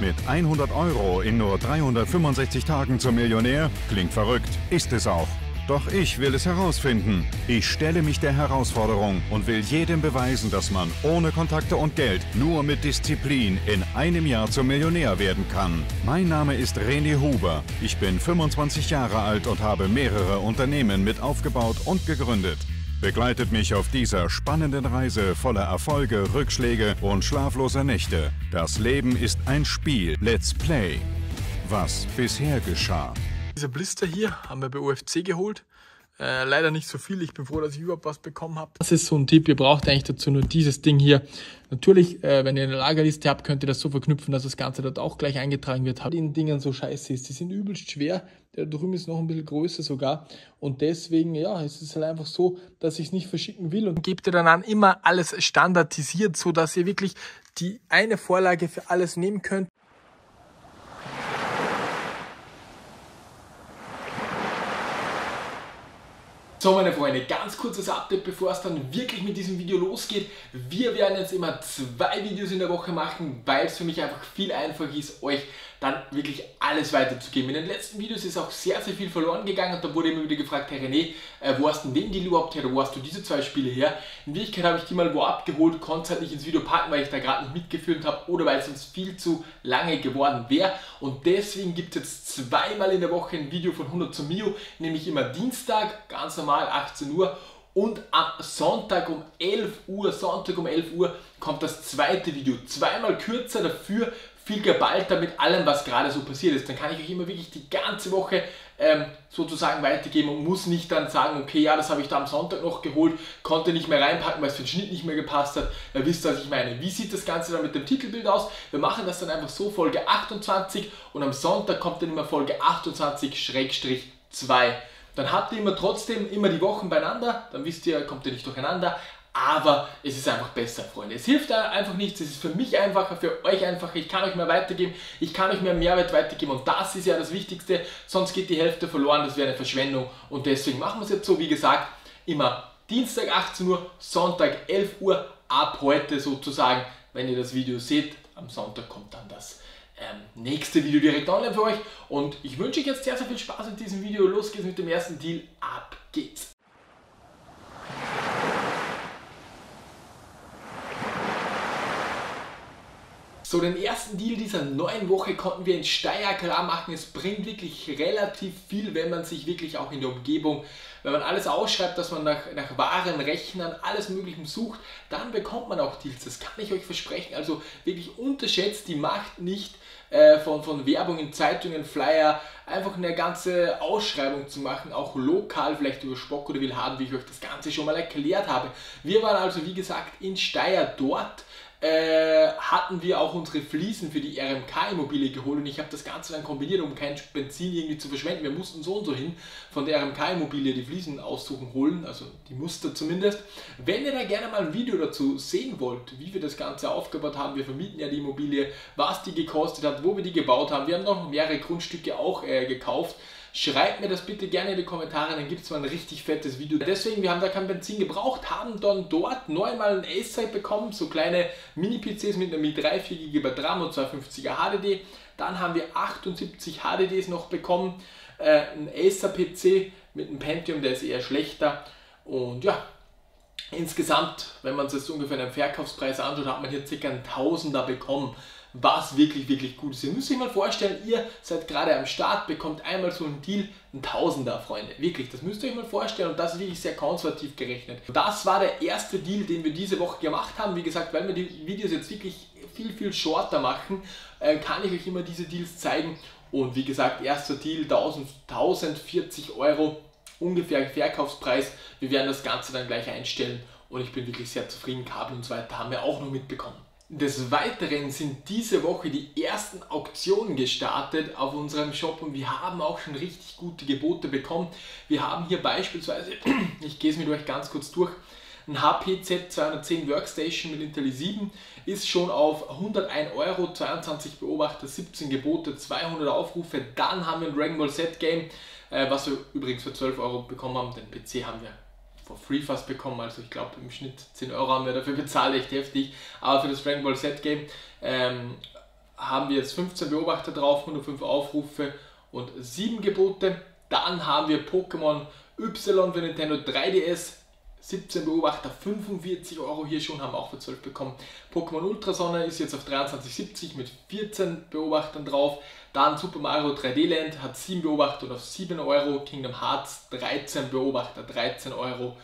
Mit 100 Euro in nur 365 Tagen zum Millionär? Klingt verrückt, ist es auch. Doch ich will es herausfinden. Ich stelle mich der Herausforderung und will jedem beweisen, dass man ohne Kontakte und Geld nur mit Disziplin in einem Jahr zum Millionär werden kann. Mein Name ist René Huber. Ich bin 25 Jahre alt und habe mehrere Unternehmen mit aufgebaut und gegründet. Begleitet mich auf dieser spannenden Reise voller Erfolge, Rückschläge und schlafloser Nächte. Das Leben ist ein Spiel. Let's play. Was bisher geschah. Dieser Blister hier haben wir bei UFC geholt. Äh, leider nicht so viel. Ich bin froh, dass ich überhaupt was bekommen habe. Das ist so ein Tipp. Ihr braucht eigentlich dazu nur dieses Ding hier. Natürlich, äh, wenn ihr eine Lagerliste habt, könnt ihr das so verknüpfen, dass das Ganze dort auch gleich eingetragen wird. Hat den Dingen so scheiße ist. Die sind übelst schwer. Der drüben ist noch ein bisschen größer sogar. Und deswegen, ja, es ist halt einfach so, dass ich es nicht verschicken will. Und gebt ihr dann an immer alles standardisiert, so dass ihr wirklich die eine Vorlage für alles nehmen könnt. So meine Freunde, ganz kurzes Update, bevor es dann wirklich mit diesem Video losgeht. Wir werden jetzt immer zwei Videos in der Woche machen, weil es für mich einfach viel einfacher ist, euch dann wirklich alles weiterzugeben. In den letzten Videos ist auch sehr, sehr viel verloren gegangen und da wurde immer wieder gefragt, Herr René, äh, wo hast du denn den Deal überhaupt her, wo hast du diese zwei Spiele her? In Wirklichkeit habe ich die mal wo abgeholt, konnte es halt nicht ins Video packen, weil ich da gerade nicht mitgefilmt habe oder weil es uns viel zu lange geworden wäre und deswegen gibt es jetzt zweimal in der Woche ein Video von 100 zu Mio, nämlich immer Dienstag, ganz normal 18 Uhr und am Sonntag um 11 Uhr, Sonntag um 11 Uhr kommt das zweite Video. Zweimal kürzer, dafür viel geballter mit allem, was gerade so passiert ist. Dann kann ich euch immer wirklich die ganze Woche ähm, sozusagen weitergeben und muss nicht dann sagen, okay, ja, das habe ich da am Sonntag noch geholt, konnte nicht mehr reinpacken, weil es für den Schnitt nicht mehr gepasst hat. Ihr wisst, was ich meine. Wie sieht das Ganze dann mit dem Titelbild aus? Wir machen das dann einfach so, Folge 28 und am Sonntag kommt dann immer Folge 28-2. Dann habt ihr immer trotzdem immer die Wochen beieinander, dann wisst ihr, kommt ihr nicht durcheinander aber es ist einfach besser, Freunde. Es hilft einfach nichts, es ist für mich einfacher, für euch einfacher, ich kann euch mehr weitergeben, ich kann euch mehr Mehrwert weitergeben. Und das ist ja das Wichtigste, sonst geht die Hälfte verloren, das wäre eine Verschwendung. Und deswegen machen wir es jetzt so, wie gesagt, immer Dienstag 18 Uhr, Sonntag 11 Uhr, ab heute sozusagen, wenn ihr das Video seht, am Sonntag kommt dann das ähm, nächste Video direkt online für euch. Und ich wünsche euch jetzt sehr, sehr viel Spaß in diesem Video, los geht's mit dem ersten Deal, ab geht's! So, den ersten Deal dieser neuen Woche konnten wir in Steyr klar machen. Es bringt wirklich relativ viel, wenn man sich wirklich auch in der Umgebung, wenn man alles ausschreibt, dass man nach, nach wahren Rechnern, alles Möglichen sucht, dann bekommt man auch Deals. Das kann ich euch versprechen. Also wirklich unterschätzt die Macht nicht äh, von, von Werbung in Zeitungen, Flyer, einfach eine ganze Ausschreibung zu machen, auch lokal, vielleicht über Spock oder Willhaben, wie ich euch das Ganze schon mal erklärt habe. Wir waren also, wie gesagt, in Steyr dort äh, hatten wir auch unsere Fliesen für die RMK-Immobilie geholt und ich habe das Ganze dann kombiniert, um kein Benzin irgendwie zu verschwenden. Wir mussten so und so hin von der RMK-Immobilie die Fliesen aussuchen, holen, also die Muster zumindest. Wenn ihr da gerne mal ein Video dazu sehen wollt, wie wir das Ganze aufgebaut haben, wir vermieten ja die Immobilie, was die gekostet hat, wo wir die gebaut haben. Wir haben noch mehrere Grundstücke auch äh, gekauft. Schreibt mir das bitte gerne in die Kommentare, dann gibt es mal ein richtig fettes Video. Deswegen, wir haben da kein Benzin gebraucht, haben dann dort neunmal ein Ace-Site bekommen, so kleine Mini-PCs mit einer Mi3 4 GB RAM und 250er HDD. Dann haben wir 78 HDDs noch bekommen, äh, ein Acer-PC mit einem Pentium, der ist eher schlechter. Und ja, insgesamt, wenn man es jetzt ungefähr in einem Verkaufspreis anschaut, hat man hier ca. einen Tausender bekommen was wirklich, wirklich gut ist. Ihr müsst euch mal vorstellen, ihr seid gerade am Start, bekommt einmal so einen Deal, ein Tausender, Freunde. Wirklich, das müsst ihr euch mal vorstellen und das ist wirklich sehr konservativ gerechnet. Das war der erste Deal, den wir diese Woche gemacht haben. Wie gesagt, weil wir die Videos jetzt wirklich viel, viel shorter machen, äh, kann ich euch immer diese Deals zeigen. Und wie gesagt, erster Deal 1000, 1040 Euro, ungefähr Verkaufspreis. Wir werden das Ganze dann gleich einstellen und ich bin wirklich sehr zufrieden. Kabel und so weiter haben wir auch noch mitbekommen. Des Weiteren sind diese Woche die ersten Auktionen gestartet auf unserem Shop und wir haben auch schon richtig gute Gebote bekommen. Wir haben hier beispielsweise, ich gehe es mit euch ganz kurz durch, ein HP Z210 Workstation mit Intel 7 ist schon auf 101 Euro, 22 Beobachter, 17 Gebote, 200 Aufrufe. Dann haben wir ein Dragon Ball Z Game, äh, was wir übrigens für 12 Euro bekommen haben. Den PC haben wir free fast bekommen. Also ich glaube im Schnitt 10 Euro haben wir dafür bezahlt, echt heftig. Aber für das Dragon Ball Z Game ähm, haben wir jetzt 15 Beobachter drauf, 105 Aufrufe und 7 Gebote. Dann haben wir Pokémon Y für Nintendo 3DS, 17 Beobachter, 45 Euro hier schon, haben auch für 12 bekommen. Pokémon Ultrasonne ist jetzt auf 23,70 mit 14 Beobachtern drauf. Dann Super Mario 3D Land hat 7 Beobachter und auf 7 Euro. Kingdom Hearts 13 Beobachter, 13 Euro.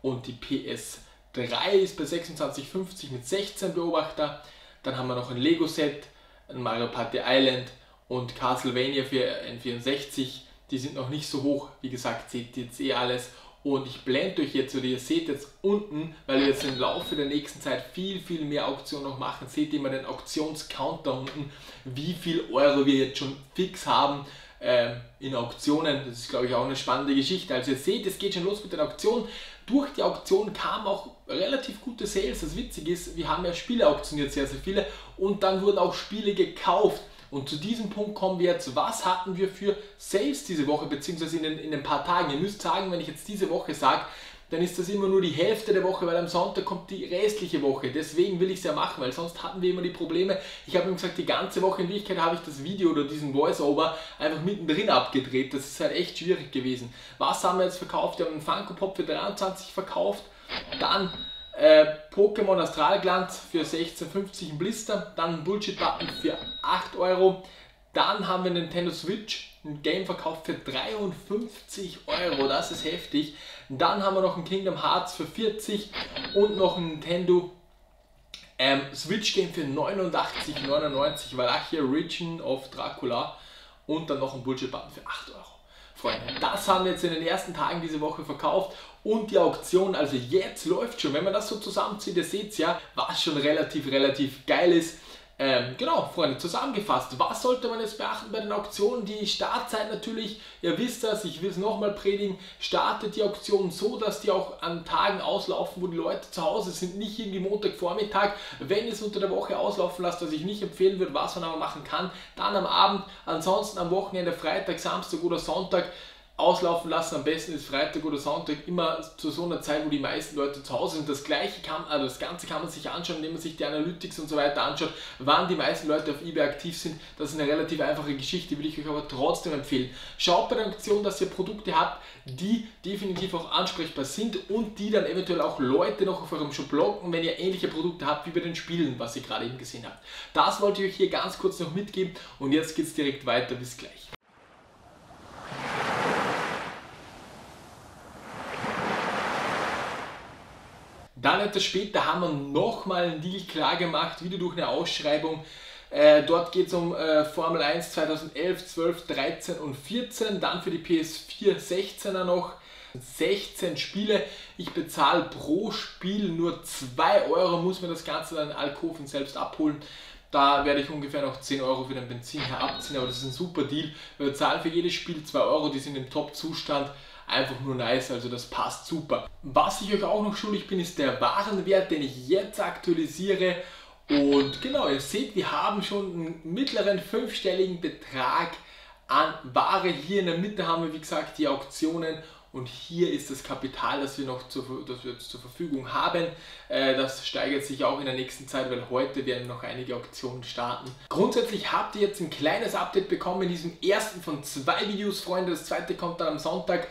Und die PS3 ist bei 26,50 mit 16 Beobachter. Dann haben wir noch ein Lego Set, ein Mario Party Island und Castlevania für N64. Die sind noch nicht so hoch, wie gesagt, seht ihr jetzt eh alles. Und ich blende euch jetzt, oder ihr seht jetzt unten, weil wir jetzt im Laufe der nächsten Zeit viel, viel mehr Auktionen noch machen, seht ihr immer den Auktionscounter unten, wie viel Euro wir jetzt schon fix haben äh, in Auktionen. Das ist, glaube ich, auch eine spannende Geschichte. Also ihr seht, es geht schon los mit den Auktionen. Durch die Auktion kamen auch relativ gute Sales. Das Witzige ist, wir haben ja Spiele auktioniert, sehr, sehr viele. Und dann wurden auch Spiele gekauft. Und zu diesem Punkt kommen wir jetzt. Was hatten wir für Sales diese Woche, beziehungsweise in in den paar Tagen? Ihr müsst sagen, wenn ich jetzt diese Woche sage, dann ist das immer nur die Hälfte der Woche, weil am Sonntag kommt die restliche Woche. Deswegen will ich es ja machen, weil sonst hatten wir immer die Probleme. Ich habe ihm gesagt, die ganze Woche in Wirklichkeit habe ich das Video oder diesen Voice-Over einfach mittendrin abgedreht. Das ist halt echt schwierig gewesen. Was haben wir jetzt verkauft? Wir haben einen Funko Pop für 23 verkauft. Dann äh, Pokémon Astralglanz für 16,50 im Blister, dann ein Bullshit-Button für 8 Euro, dann haben wir Nintendo Switch, ein Game verkauft für 53 Euro, das ist heftig. Dann haben wir noch ein Kingdom Hearts für 40 und noch ein Nintendo ähm, Switch Game für 89,99, Valachia Region of Dracula und dann noch ein Bullshit-Button für 8 Euro. Freunde, das haben wir jetzt in den ersten Tagen diese Woche verkauft und die Auktion, also jetzt läuft schon, wenn man das so zusammenzieht, ihr seht ja, was schon relativ, relativ geil ist. Ähm, genau, Freunde, zusammengefasst, was sollte man jetzt beachten bei den Auktionen? Die Startzeit natürlich, ihr wisst das, ich will es nochmal predigen, startet die Auktion so, dass die auch an Tagen auslaufen, wo die Leute zu Hause sind, nicht irgendwie Montagvormittag, wenn es unter der Woche auslaufen lasst, was ich nicht empfehlen würde, was man aber machen kann, dann am Abend, ansonsten am Wochenende, Freitag, Samstag oder Sonntag, auslaufen lassen. Am besten ist Freitag oder Sonntag immer zu so einer Zeit, wo die meisten Leute zu Hause sind. Das gleiche kann, also das Ganze kann man sich anschauen, indem man sich die Analytics und so weiter anschaut, wann die meisten Leute auf eBay aktiv sind. Das ist eine relativ einfache Geschichte, will ich euch aber trotzdem empfehlen. Schaut bei der Aktion, dass ihr Produkte habt, die definitiv auch ansprechbar sind und die dann eventuell auch Leute noch auf eurem Shop blocken, wenn ihr ähnliche Produkte habt wie bei den Spielen, was ihr gerade eben gesehen habt. Das wollte ich euch hier ganz kurz noch mitgeben und jetzt geht es direkt weiter. Bis gleich. Dann etwas später haben wir nochmal einen Deal klar gemacht, wieder durch eine Ausschreibung. Äh, dort geht es um äh, Formel 1 2011, 12, 13 und 14. Dann für die PS4 16er noch 16 Spiele. Ich bezahle pro Spiel nur 2 Euro, muss mir das Ganze dann in Alkoven selbst abholen. Da werde ich ungefähr noch 10 Euro für den Benzin herabziehen, aber das ist ein super Deal. Wir zahlen für jedes Spiel 2 Euro, die sind im Top-Zustand einfach nur nice, also das passt super. Was ich euch auch noch schuldig bin, ist der Warenwert, den ich jetzt aktualisiere. Und genau, ihr seht, wir haben schon einen mittleren fünfstelligen Betrag an Ware. Hier in der Mitte haben wir, wie gesagt, die Auktionen und hier ist das Kapital, das wir noch zur, das wir zur Verfügung haben. Äh, das steigert sich auch in der nächsten Zeit, weil heute werden noch einige Auktionen starten. Grundsätzlich habt ihr jetzt ein kleines Update bekommen in diesem ersten von zwei Videos, Freunde. Das zweite kommt dann am Sonntag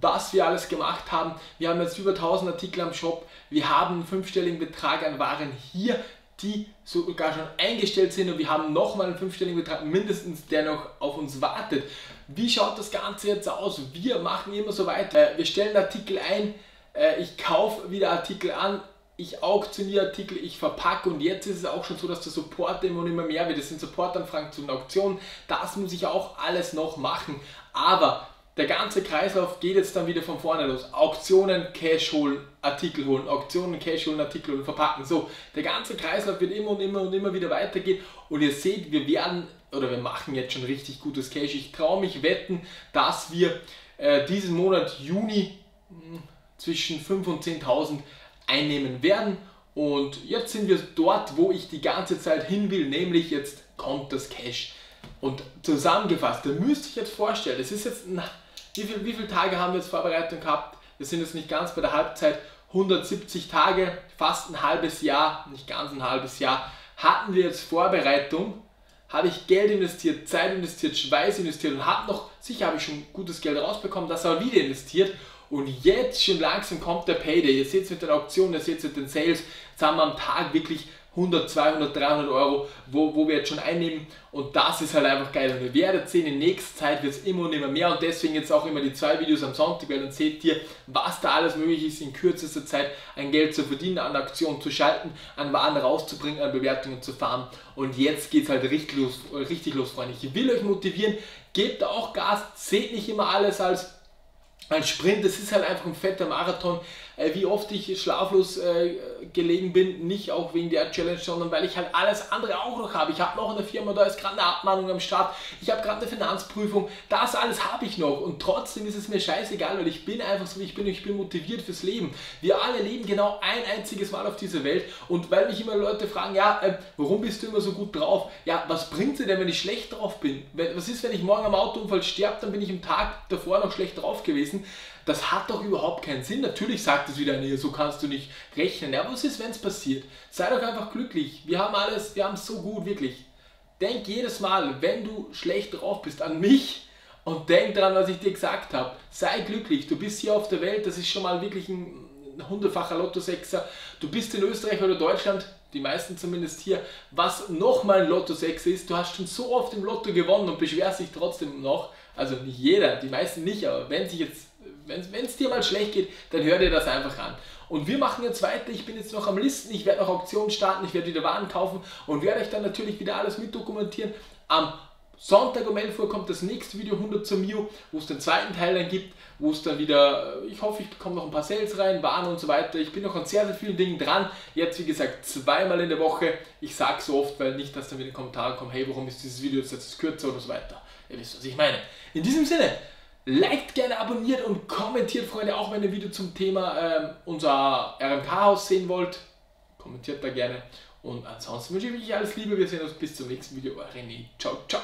was wir alles gemacht haben. Wir haben jetzt über 1000 Artikel am Shop. Wir haben einen fünfstelligen Betrag an Waren hier, die sogar schon eingestellt sind und wir haben nochmal einen fünfstelligen Betrag mindestens, der noch auf uns wartet. Wie schaut das Ganze jetzt aus? Wir machen immer so weiter. Äh, wir stellen Artikel ein, äh, ich kaufe wieder Artikel an, ich auktioniere Artikel, ich verpacke und jetzt ist es auch schon so, dass der Support immer immer mehr wird. Es sind Supportanfragen zu den Auktionen. Das muss ich auch alles noch machen. Aber der ganze Kreislauf geht jetzt dann wieder von vorne los. Auktionen, Cash holen, Artikel holen, Auktionen, Cash holen, Artikel holen, verpacken. So, der ganze Kreislauf wird immer und immer und immer wieder weitergehen. Und ihr seht, wir werden oder wir machen jetzt schon richtig gutes Cash. Ich traue mich wetten, dass wir äh, diesen Monat Juni hm, zwischen 5.000 und 10.000 einnehmen werden. Und jetzt sind wir dort, wo ich die ganze Zeit hin will, nämlich jetzt kommt das Cash. Und zusammengefasst, da müsst ihr euch jetzt vorstellen, das ist jetzt ein wie, viel, wie viele Tage haben wir jetzt Vorbereitung gehabt? Wir sind jetzt nicht ganz bei der Halbzeit. 170 Tage, fast ein halbes Jahr, nicht ganz ein halbes Jahr, hatten wir jetzt Vorbereitung habe ich Geld investiert, Zeit investiert, Schweiß investiert und habe noch, sicher habe ich schon gutes Geld rausbekommen, das aber wieder investiert und jetzt schon langsam kommt der Payday. Ihr seht es mit den Auktionen, ihr seht es mit den Sales, jetzt haben wir am Tag wirklich 100, 200, 300 Euro, wo, wo wir jetzt schon einnehmen. Und das ist halt einfach geil. Und ihr werdet sehen, in nächster Zeit wird es immer und immer mehr. Und deswegen jetzt auch immer die zwei Videos am Sonntag, weil dann seht ihr, was da alles möglich ist, in kürzester Zeit ein Geld zu verdienen, an Aktionen zu schalten, an Waren rauszubringen, an Bewertungen zu fahren. Und jetzt geht es halt richtig los, richtig los, Freunde. Ich will euch motivieren, gebt auch Gas, seht nicht immer alles als ein Sprint, das ist halt einfach ein fetter Marathon. Äh, wie oft ich schlaflos äh, gelegen bin, nicht auch wegen der Challenge, sondern weil ich halt alles andere auch noch habe. Ich habe noch eine Firma, da ist gerade eine Abmahnung am Start, ich habe gerade eine Finanzprüfung, das alles habe ich noch und trotzdem ist es mir scheißegal, weil ich bin einfach so wie ich bin, ich bin motiviert fürs Leben. Wir alle leben genau ein einziges Mal auf dieser Welt und weil mich immer Leute fragen, ja, äh, warum bist du immer so gut drauf? Ja, was bringt es denn, wenn ich schlecht drauf bin? Was ist, wenn ich morgen am Autounfall sterbe, dann bin ich im Tag davor noch schlecht drauf gewesen. Das hat doch überhaupt keinen Sinn. Natürlich sagt es wieder, nee, so kannst du nicht rechnen. Ja, was ist, wenn es passiert? Sei doch einfach glücklich. Wir haben alles, wir haben es so gut, wirklich. Denk jedes Mal, wenn du schlecht drauf bist, an mich und denk daran, was ich dir gesagt habe. Sei glücklich. Du bist hier auf der Welt, das ist schon mal wirklich ein hundertfacher Lotto-Sechser. Du bist in Österreich oder Deutschland, die meisten zumindest hier, was nochmal ein Lotto-Sechser ist. Du hast schon so oft im Lotto gewonnen und beschwerst dich trotzdem noch. Also nicht jeder, die meisten nicht, aber wenn sich jetzt wenn es dir mal schlecht geht, dann hör dir das einfach an. Und wir machen jetzt weiter. Ich bin jetzt noch am Listen. Ich werde noch Auktionen starten. Ich werde wieder Waren kaufen und werde euch dann natürlich wieder alles mitdokumentieren. Am Sonntag um 11 Uhr kommt das nächste Video 100 zum Mio, wo es den zweiten Teil dann gibt, wo es dann wieder, ich hoffe, ich bekomme noch ein paar Sales rein, Waren und so weiter. Ich bin noch an sehr, sehr vielen Dingen dran. Jetzt, wie gesagt, zweimal in der Woche. Ich sage so oft, weil nicht, dass dann wieder Kommentare kommen, hey, warum ist dieses Video jetzt kürzer oder so weiter. Ihr wisst, was ich meine. In diesem Sinne, Liked gerne, abonniert und kommentiert, Freunde, auch wenn ihr Video zum Thema ähm, unser RMK-Haus sehen wollt. Kommentiert da gerne. Und ansonsten wünsche ich euch alles Liebe. Wir sehen uns bis zum nächsten Video. René. Ciao, ciao.